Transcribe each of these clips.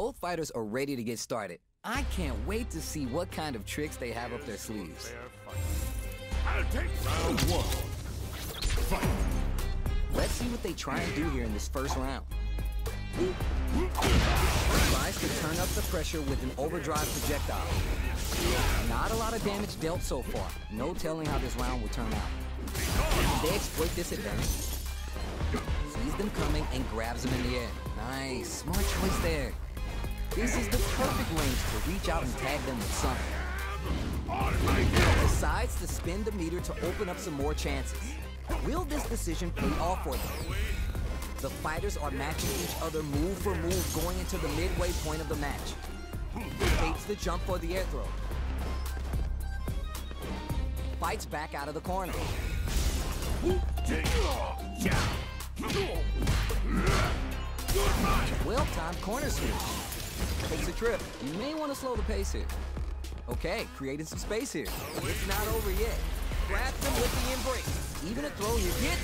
Both fighters are ready to get started. I can't wait to see what kind of tricks they have up their sleeves. I'll take round one. Fight. Let's see what they try and do here in this first round. Tries to turn up the pressure with an overdrive projectile. Not a lot of damage dealt so far. No telling how this round will turn out. They exploit this advantage. Sees them coming and grabs them in the air. Nice, smart choice there. This is the perfect range to reach out and tag them with something. Decides to spin the meter to open up some more chances. Will this decision pay off for them? The fighters are matching each other move for move going into the midway point of the match. Takes the jump for the air throw. Fights back out of the corner. Well-timed corner switch. Takes a trip. You may want to slow the pace here. Okay, creating some space here. It's not over yet. Grabs him with the embrace. Even a throw here gets.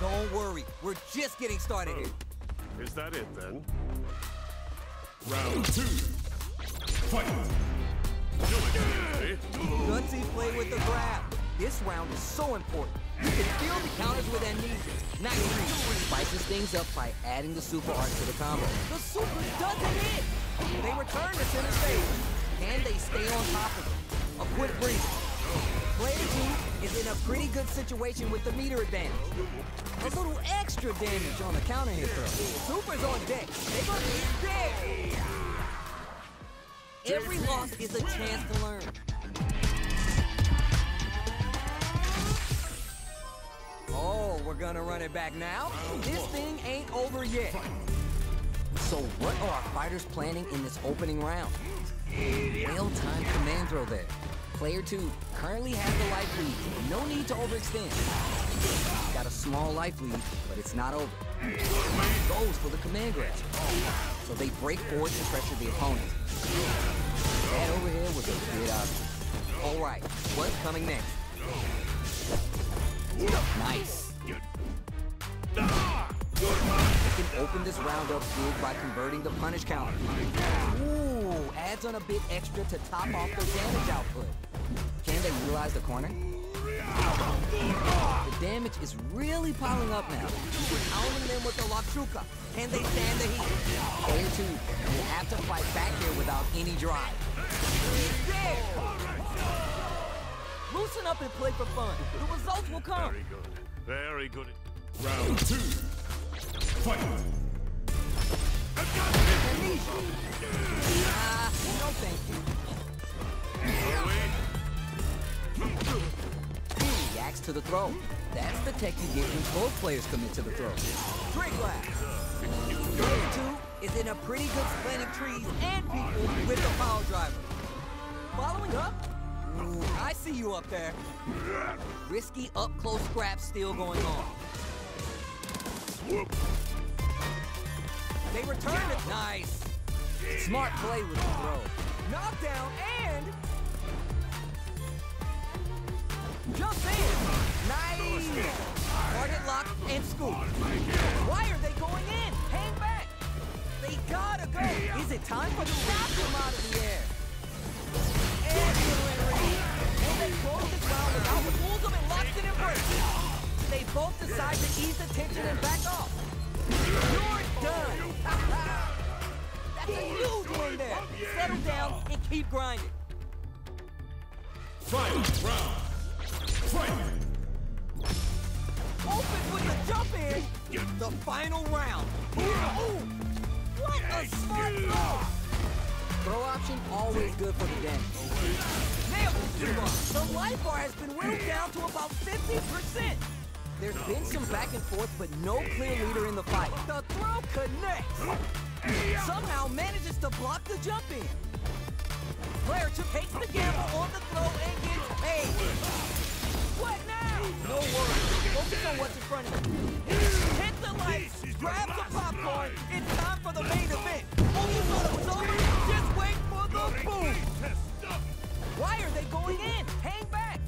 Don't worry, we're just getting started here. Is that it then? Round two. Fight. Do Gutsy play with the grab. This round is so important. You can feel the counters with amnesia. Nice read. Spices things up by adding the super art to the combo. The super doesn't hit. They return to center stage. Can they stay on top of it? A quick breather. Player two is in a pretty good situation with the meter advantage. A little extra damage on the counter hit throw. Super's on deck. They're gonna get dead. Every loss is a chance to learn. Oh, we're gonna run it back now? This thing ain't over yet. So what are our fighters planning in this opening round? Well-timed command throw there. Player two currently has the life lead. No need to overextend. Got a small life lead, but it's not over. Goes for the command grab. So they break forward to pressure the opponent. That over here was a good option. All right, what's coming next? Nice. They can open this round up big by converting the punish counter. Ooh, adds on a bit extra to top off their damage output. Can they realize the corner? The damage is really piling up now. Pounding them with the Lachuka. Can they stand the heat? Player two will have to fight back here without any drive. He's there! Loosen up and play for fun. The results will come. Very good. Very good. Round two. Fight. Ah, no thank you. To the throw. That's the tech you get when both players commit to the throw. Drink glass. Player two is in a pretty good splitting trees and people with the power driver. Following up? See you up there. Risky up-close scrap still going on. They return it. Nice. Smart play with the throw. Knockdown and... Jump in. Nice. Target lock and scoop. Why are they going in? Hang back. They gotta go. Is it time for the stop out of the air? Excellent both decide to ease the tension and back off. You're done. That's a huge win there. Settle down and keep grinding. Fight. Round. Fight. Open with the jump in. The final round. Ooh, what a smart throw. Throw option always good for the damage. Nailed it, The life bar has been whittled down to about 50%. There's been some back and forth, but no clear leader in the fight. The throw connects. Somehow manages to block the jump in. Player two takes the gamble on the throw and gets paid. What now? No worries. Focus on what's in front of you. Hit the lights, grab the popcorn. It's time for the main event. Oh, you thought it was over? Just wait for the boom. Why are they going in? Hang back.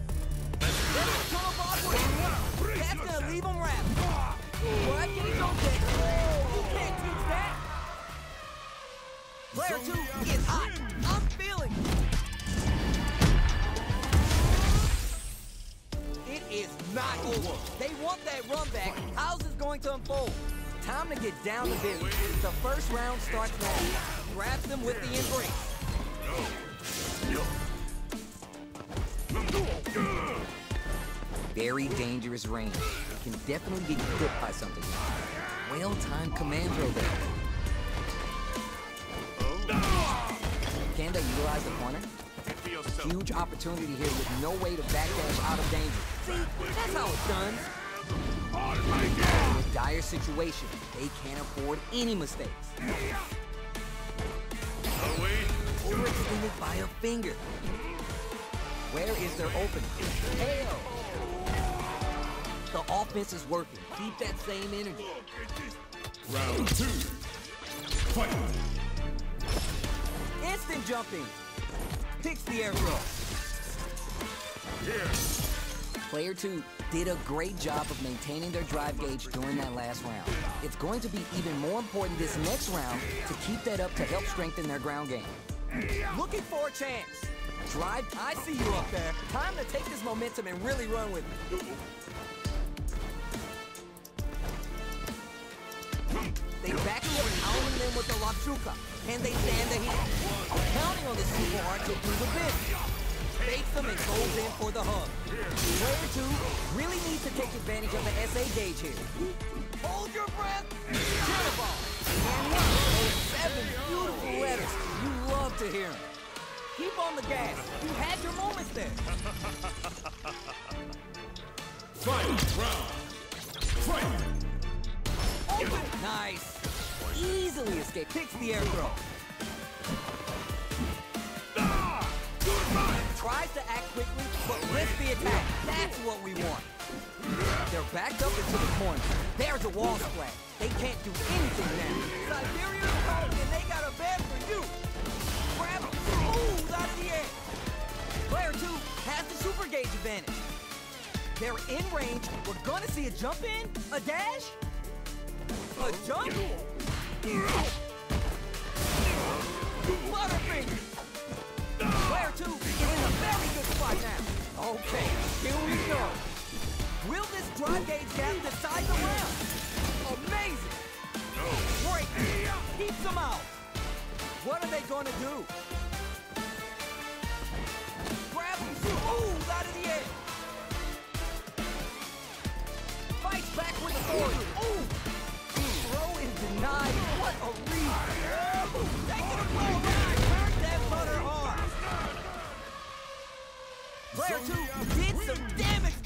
Let them turn off Player two is hot. I'm feeling it. It is not over. They want that run back. How's this going to unfold? Time to get down to business. The first round starts now. Grab them with the embrace. Very dangerous range. Can definitely get hit by something. Well-timed command throw there. Can they utilize the corner? Huge opportunity here with no way to backdash out of danger. See, that's how it's done. In a dire situation, they can't afford any mistakes. Overextended by a finger. Where is their opening? The offense is working. Keep that same energy. Round two. Fight. Instant jumping. Picks the air throw. Player two did a great job of maintaining their drive gauge during that last round. It's going to be even more important this next round to keep that up to help strengthen their ground game. Looking for a chance. Drive, I see you up there. Time to take this momentum and really run with it. They back it up, pounding them with the La Chuca. Can they stand the heat? Counting on the super art to do the bit. Fakes them and goes in for the hug. Player two really needs to take advantage of the SA gauge here. Hold your breath. Cannonball. And one. Those seven beautiful letters. You love to hear them. Keep on the gas. You had your moments there. Fight. Round. Fight. Open. Nice. Easily escape. Picks the air throw. Tries to act quickly, but risks the attack. That's what we want. They're backed up into the corner. There's a wall splash. They can't do anything now. Siberia's home, and they got a bed for you. Grab him. Smooth out of the air. Player two has the super gauge advantage. They're in range. We're gonna see a jump in, a dash, a jump. Butterfinger. In a very good spot now. Okay, here we go. Will this gap decide the round? Amazing. Them out. What are they gonna do? Grab. Smooth out of the air. Fights back with authority. Ooh. Denied. What a read. Taking a blow. Turn that butter. Player two did some damage.